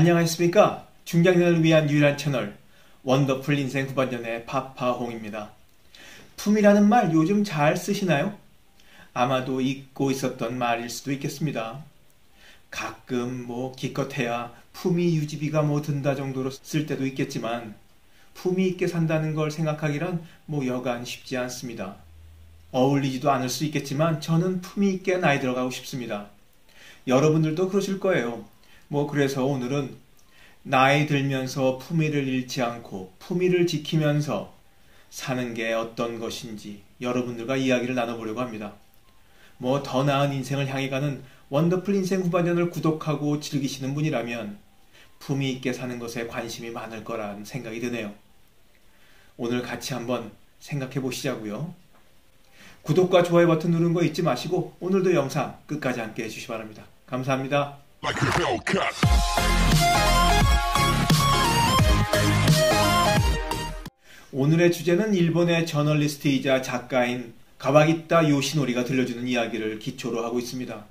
안녕하십니까? 중장년을 위한 유일한 채널 원더풀 인생 후반전의 파파홍입니다. 품이라는 말 요즘 잘 쓰시나요? 아마도 잊고 있었던 말일 수도 있겠습니다. 가끔 뭐 기껏해야 품위 유지비가 뭐 든다 정도로 쓸 때도 있겠지만 품위 있게 산다는 걸 생각하기란 뭐 여간 쉽지 않습니다. 어울리지도 않을 수 있겠지만 저는 품위 있게 나이 들어가고 싶습니다. 여러분들도 그러실 거예요. 뭐 그래서 오늘은 나이 들면서 품위를 잃지 않고 품위를 지키면서 사는 게 어떤 것인지 여러분들과 이야기를 나눠보려고 합니다. 뭐 더 나은 인생을 향해 가는 원더풀 인생 후반전을 구독하고 즐기시는 분이라면 품위 있게 사는 것에 관심이 많을 거란 생각이 드네요. 오늘 같이 한번 생각해 보시자고요. 구독과 좋아요 버튼 누르는 거 잊지 마시고 오늘도 영상 끝까지 함께 해주시기 바랍니다. 감사합니다. Like a Hellcat. 오늘의 주제는 일본의 저널리스트이자 작가인 가와기타 요시노리가 들려주는 이야기를 기초로 하고 있습니다.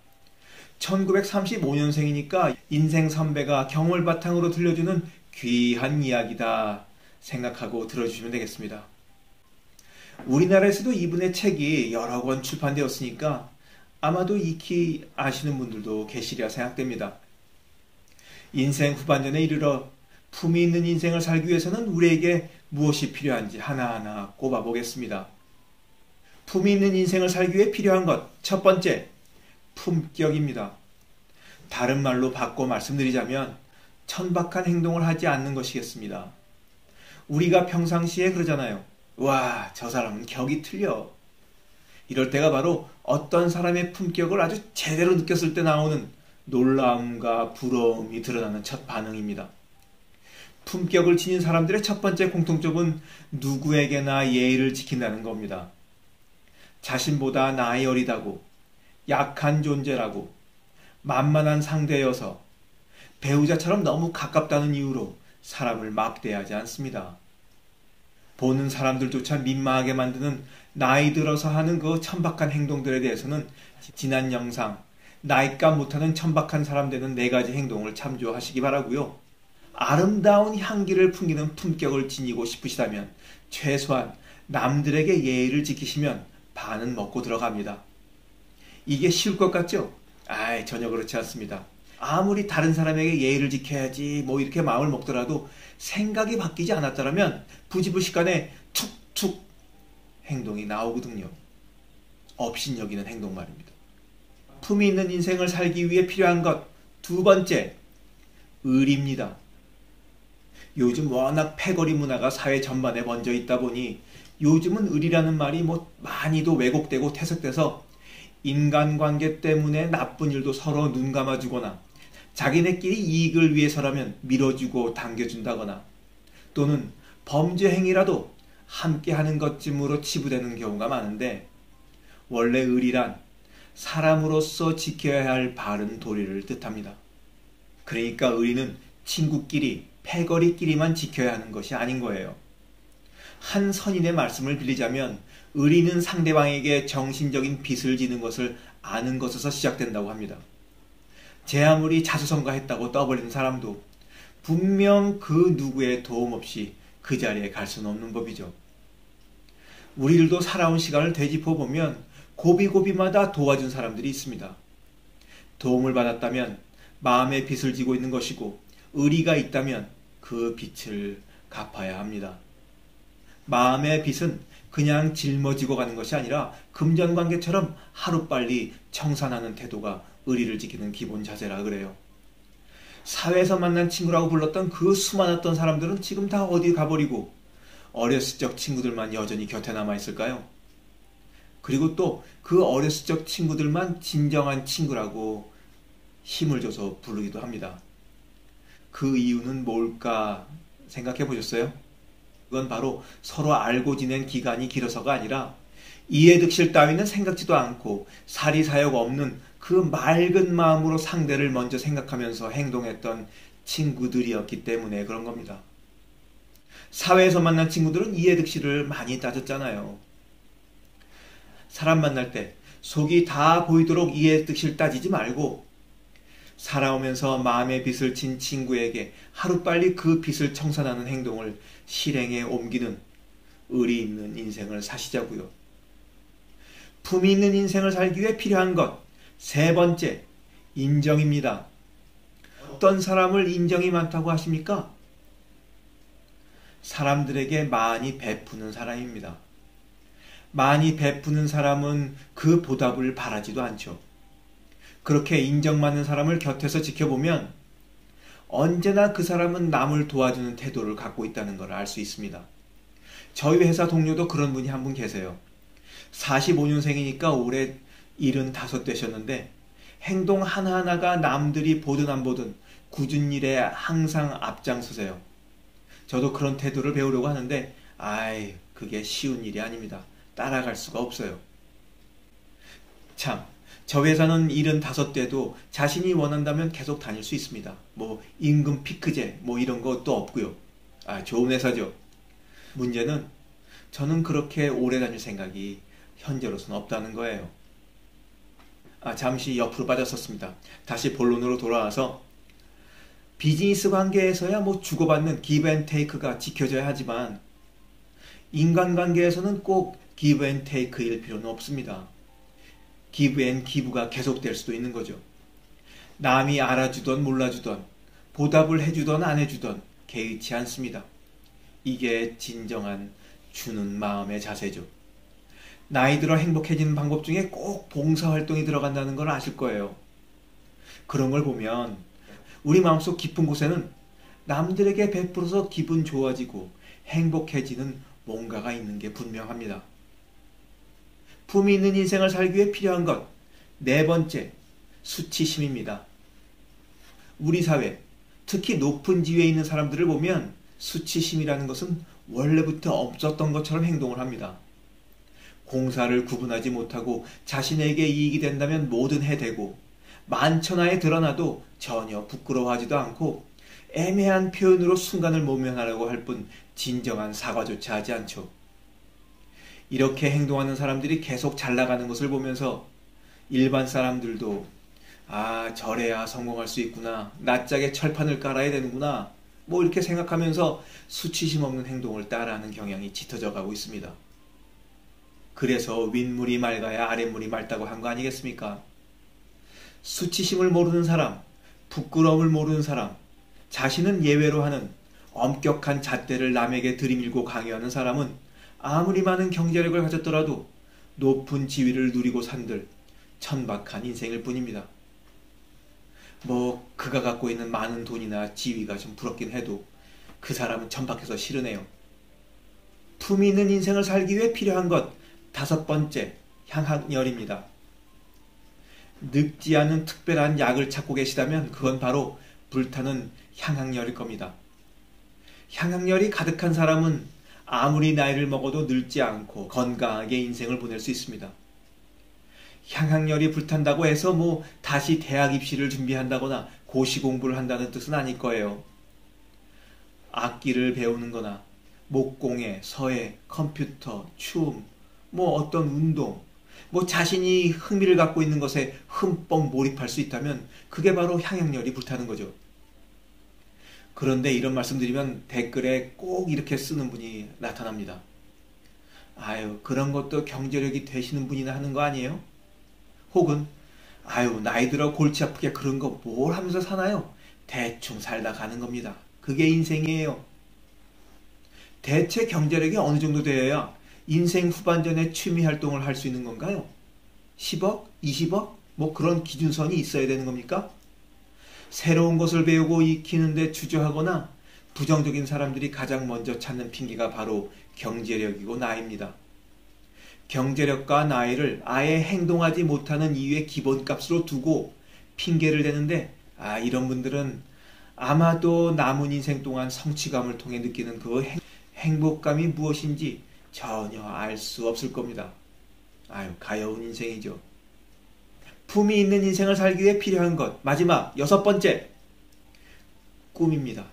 1935년생이니까 인생 선배가 경을 바탕으로 들려주는 귀한 이야기다 생각하고 들어주시면 되겠습니다. 우리나라에서도 이분의 책이 여러 권 출판되었으니까 아마도 익히 아시는 분들도 계시리라 생각됩니다. 인생 후반전에 이르러 품이 있는 인생을 살기 위해서는 우리에게 무엇이 필요한지 하나하나 꼽아보겠습니다. 품이 있는 인생을 살기 위해 필요한 것, 첫 번째, 품격입니다. 다른 말로 바꿔 말씀드리자면, 천박한 행동을 하지 않는 것이겠습니다. 우리가 평상시에 그러잖아요. 와, 저 사람은 격이 틀려. 이럴 때가 바로 어떤 사람의 품격을 아주 제대로 느꼈을 때 나오는 놀라움과 부러움이 드러나는 첫 반응입니다. 품격을 지닌 사람들의 첫 번째 공통점은 누구에게나 예의를 지킨다는 겁니다. 자신보다 나이 어리다고, 약한 존재라고, 만만한 상대여서 배우자처럼 너무 가깝다는 이유로 사람을 막대하지 않습니다. 보는 사람들조차 민망하게 만드는 나이 들어서 하는 그 천박한 행동들에 대해서는 지난 영상 나이값 못하는 천박한 사람 되는 네 가지 행동을 참조하시기 바라고요. 아름다운 향기를 풍기는 품격을 지니고 싶으시다면 최소한 남들에게 예의를 지키시면 반은 먹고 들어갑니다. 이게 쉬울 것 같죠? 아이, 전혀 그렇지 않습니다. 아무리 다른 사람에게 예의를 지켜야지 뭐 이렇게 마음을 먹더라도 생각이 바뀌지 않았더라면 부지불식간에 툭툭 행동이 나오거든요. 업신여기는 행동 말입니다. 품이 있는 인생을 살기 위해 필요한 것 두 번째 의리입니다. 요즘 워낙 패거리 문화가 사회 전반에 번져 있다 보니 요즘은 의리라는 말이 뭐 많이도 왜곡되고 퇴색돼서 인간관계 때문에 나쁜 일도 서로 눈 감아주거나 자기네끼리 이익을 위해서라면 밀어주고 당겨준다거나 또는 범죄 행위라도 함께 하는 것쯤으로 치부되는 경우가 많은데 원래 의리란 사람으로서 지켜야 할 바른 도리를 뜻합니다. 그러니까 의리는 친구끼리, 패거리끼리만 지켜야 하는 것이 아닌 거예요. 한 선인의 말씀을 빌리자면 의리는 상대방에게 정신적인 빚을 지는 것을 아는 것에서 시작된다고 합니다. 제 아무리 자수성가했다고 떠벌리는 사람도 분명 그 누구의 도움 없이 그 자리에 갈 수는 없는 법이죠. 우리들도 살아온 시간을 되짚어 보면 고비고비마다 도와준 사람들이 있습니다. 도움을 받았다면 마음의 빚을 지고 있는 것이고 의리가 있다면 그 빚을 갚아야 합니다. 마음의 빚은 그냥 짊어지고 가는 것이 아니라 금전관계처럼 하루빨리 청산하는 태도가 의리를 지키는 기본 자세라 그래요. 사회에서 만난 친구라고 불렀던 그 수많았던 사람들은 지금 다 어디 가버리고 어렸을 적 친구들만 여전히 곁에 남아 있을까요? 그리고 또 그 어렸을 적 친구들만 진정한 친구라고 힘을 줘서 부르기도 합니다. 그 이유는 뭘까 생각해 보셨어요? 그건 바로 서로 알고 지낸 기간이 길어서가 아니라 이해득실 따위는 생각지도 않고 사리사욕 없는 그 맑은 마음으로 상대를 먼저 생각하면서 행동했던 친구들이었기 때문에 그런 겁니다. 사회에서 만난 친구들은 이해득실을 많이 따졌잖아요. 사람 만날 때 속이 다 보이도록 이해득실 따지지 말고 살아오면서 마음의 빚을 진 친구에게 하루빨리 그 빚을 청산하는 행동을 실행에 옮기는 의리 있는 인생을 사시자고요. 품이 있는 인생을 살기 위해 필요한 것. 세 번째, 인정입니다. 어떤 사람을 인정이 많다고 하십니까? 사람들에게 많이 베푸는 사람입니다. 많이 베푸는 사람은 그 보답을 바라지도 않죠. 그렇게 인정받는 사람을 곁에서 지켜보면 언제나 그 사람은 남을 도와주는 태도를 갖고 있다는 걸 알 수 있습니다. 저희 회사 동료도 그런 분이 한 분 계세요. 45년생이니까 올해 75 되셨는데 행동 하나하나가 남들이 보든 안 보든 굳은 일에 항상 앞장서세요. 저도 그런 태도를 배우려고 하는데 아이 그게 쉬운 일이 아닙니다. 따라갈 수가 없어요. 참, 저 회사는 75대도 자신이 원한다면 계속 다닐 수 있습니다. 뭐 임금 피크제 뭐 이런 것도 없고요. 아, 좋은 회사죠. 문제는 저는 그렇게 오래 다닐 생각이 현재로서는 없다는 거예요. 아, 잠시 옆으로 빠졌었습니다. 다시 본론으로 돌아와서 비즈니스 관계에서야 뭐 주고받는 give and take가 지켜져야 하지만 인간관계에서는 꼭 give and take일 필요는 없습니다. give and give가 계속될 수도 있는 거죠. 남이 알아주던 몰라주던 보답을 해주던 안 해주던 개의치 않습니다. 이게 진정한 주는 마음의 자세죠. 나이 들어 행복해지는 방법 중에 꼭 봉사활동이 들어간다는 걸 아실 거예요. 그런 걸 보면 우리 마음속 깊은 곳에는 남들에게 베풀어서 기분 좋아지고 행복해지는 뭔가가 있는 게 분명합니다. 품이 있는 인생을 살기 위해 필요한 것. 네 번째, 수치심입니다. 우리 사회, 특히 높은 지위에 있는 사람들을 보면 수치심이라는 것은 원래부터 없었던 것처럼 행동을 합니다. 공사를 구분하지 못하고 자신에게 이익이 된다면 뭐든 해대고 만천하에 드러나도 전혀 부끄러워하지도 않고 애매한 표현으로 순간을 모면하려고 할 뿐 진정한 사과조차 하지 않죠. 이렇게 행동하는 사람들이 계속 잘 나가는 것을 보면서 일반 사람들도 아, 저래야 성공할 수 있구나. 낯짝에 철판을 깔아야 되는구나. 뭐 이렇게 생각하면서 수치심 없는 행동을 따라하는 경향이 짙어져 가고 있습니다. 그래서 윗물이 맑아야 아랫물이 맑다고 한 거 아니겠습니까? 수치심을 모르는 사람, 부끄러움을 모르는 사람, 자신은 예외로 하는 엄격한 잣대를 남에게 들이밀고 강요하는 사람은 아무리 많은 경제력을 가졌더라도 높은 지위를 누리고 산들 천박한 인생일 뿐입니다. 뭐 그가 갖고 있는 많은 돈이나 지위가 좀 부럽긴 해도 그 사람은 천박해서 싫으네요. 품이 있는 인생을 살기 위해 필요한 것 다섯 번째 향학열입니다. 늙지 않은 특별한 약을 찾고 계시다면 그건 바로 불타는 향학열일 겁니다. 향학열이 가득한 사람은 아무리 나이를 먹어도 늙지 않고 건강하게 인생을 보낼 수 있습니다. 향학열이 불탄다고 해서 뭐 다시 대학 입시를 준비한다거나 고시 공부를 한다는 뜻은 아닐 거예요. 악기를 배우는 거나 목공예, 서예, 컴퓨터, 춤, 뭐 어떤 운동, 뭐 자신이 흥미를 갖고 있는 것에 흠뻑 몰입할 수 있다면 그게 바로 향학열이 불타는 거죠. 그런데 이런 말씀드리면 댓글에 꼭 이렇게 쓰는 분이 나타납니다. 아유, 그런 것도 경제력이 되시는 분이나 하는 거 아니에요? 혹은, 아유, 나이 들어 골치 아프게 그런 거 뭘 하면서 사나요? 대충 살다 가는 겁니다. 그게 인생이에요. 대체 경제력이 어느 정도 되어야 인생 후반전에 취미 활동을 할 수 있는 건가요? 10억? 20억? 뭐 그런 기준선이 있어야 되는 겁니까? 새로운 것을 배우고 익히는데 주저하거나 부정적인 사람들이 가장 먼저 찾는 핑계가 바로 경제력이고 나이입니다. 경제력과 나이를 아예 행동하지 못하는 이유의 기본값으로 두고 핑계를 대는데 아 이런 분들은 아마도 남은 인생 동안 성취감을 통해 느끼는 그 행, 복감이 무엇인지 전혀 알 수 없을 겁니다. 아유 가여운 인생이죠. 품이 있는 인생을 살기 위해 필요한 것. 마지막, 여섯 번째. 꿈입니다.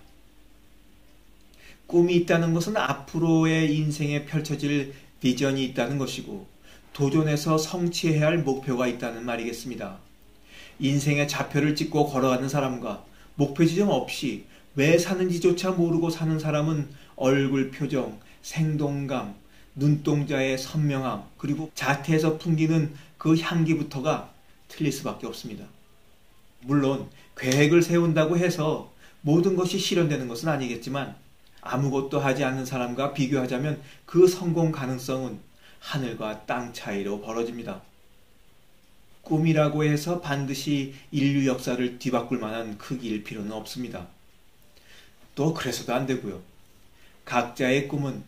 꿈이 있다는 것은 앞으로의 인생에 펼쳐질 비전이 있다는 것이고, 도전해서 성취해야 할 목표가 있다는 말이겠습니다. 인생의 좌표를 찍고 걸어가는 사람과 목표 지점 없이 왜 사는지조차 모르고 사는 사람은 얼굴 표정, 생동감, 눈동자의 선명함, 그리고 자태에서 풍기는 그 향기부터가 틀릴 수밖에 없습니다. 물론 계획을 세운다고 해서 모든 것이 실현되는 것은 아니겠지만 아무것도 하지 않는 사람과 비교하자면 그 성공 가능성은 하늘과 땅 차이로 벌어집니다. 꿈이라고 해서 반드시 인류 역사를 뒤바꿀 만한 크기일 필요는 없습니다. 또 그래서도 안 되고요. 각자의 꿈은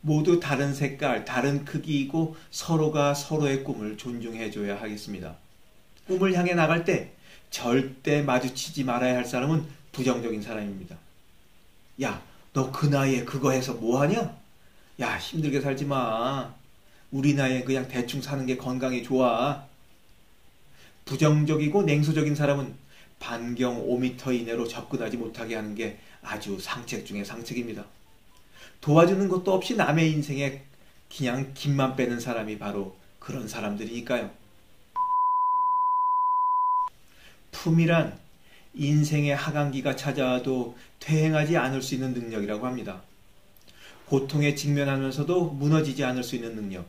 모두 다른 색깔, 다른 크기이고 서로가 서로의 꿈을 존중해 줘야 하겠습니다. 꿈을 향해 나갈 때 절대 마주치지 말아야 할 사람은 부정적인 사람입니다. 야, 너 그 나이에 그거 해서 뭐 하냐? 야, 힘들게 살지 마. 우리 나이에 그냥 대충 사는 게 건강에 좋아. 부정적이고 냉소적인 사람은 반경 5m 이내로 접근하지 못하게 하는 게 아주 상책 중의 상책입니다. 도와주는 것도 없이 남의 인생에 그냥 김만 빼는 사람이 바로 그런 사람들이니까요. 품이란 인생의 하강기가 찾아와도 퇴행하지 않을 수 있는 능력이라고 합니다. 고통에 직면하면서도 무너지지 않을 수 있는 능력.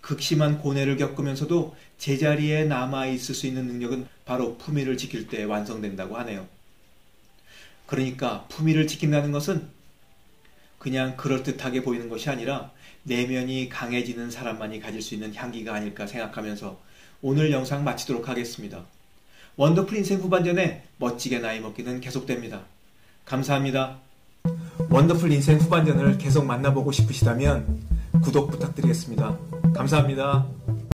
극심한 고뇌를 겪으면서도 제자리에 남아 있을 수 있는 능력은 바로 품위를 지킬 때 완성된다고 하네요. 그러니까 품위를 지킨다는 것은 그냥 그럴듯하게 보이는 것이 아니라 내면이 강해지는 사람만이 가질 수 있는 향기가 아닐까 생각하면서 오늘 영상 마치도록 하겠습니다. 원더풀 인생 후반전에 멋지게 나이 먹기는 계속됩니다. 감사합니다. 원더풀 인생 후반전을 계속 만나보고 싶으시다면 구독 부탁드리겠습니다. 감사합니다.